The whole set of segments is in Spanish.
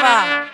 是吧。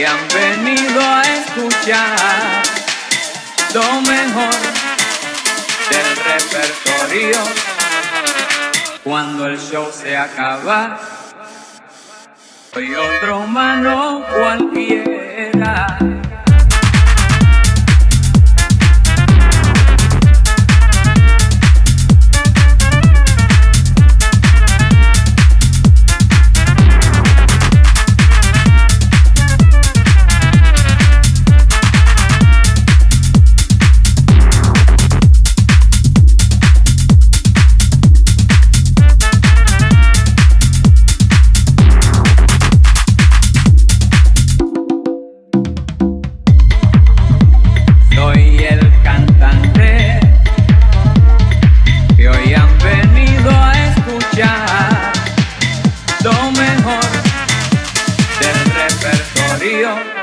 Hoy han venido a escuchar lo mejor del repertorio. Cuando el show se acaba, soy otro humano cualquiera. Dios.